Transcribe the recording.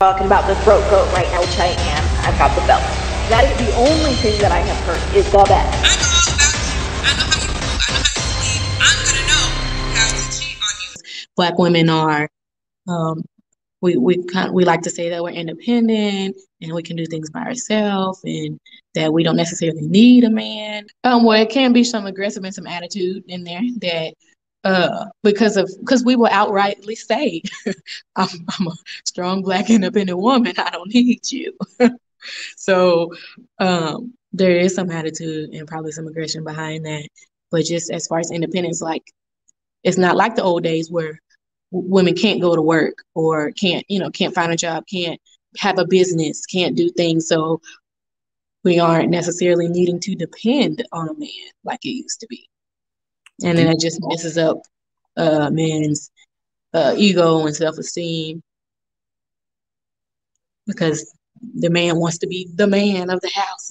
talking about the throat goat right now, which I am. I've got the belt. That is the only thing that I have heard is the best. I know all about you. I know how you move. I know how you sleep. I'm gonna know how to cheat on you. Black women are, um, we we kind we like to say that we're independent and we can do things by ourselves and that we don't necessarily need a man. Um, well, it can be some aggressive and some attitude in there that uh because of because we will outrightly say I'm, I'm a strong black independent woman i don't need you. So um there is some attitude and probably some aggression behind that. But just as far as independence like it's not like the old days where w- women can't go to work or can't you know can't find a job can't have a business can't do things. So we aren't necessarily needing to depend on a man like it used to be and then it just messes up uh man's uh ego and self-esteem. Because the man wants to be the man of the house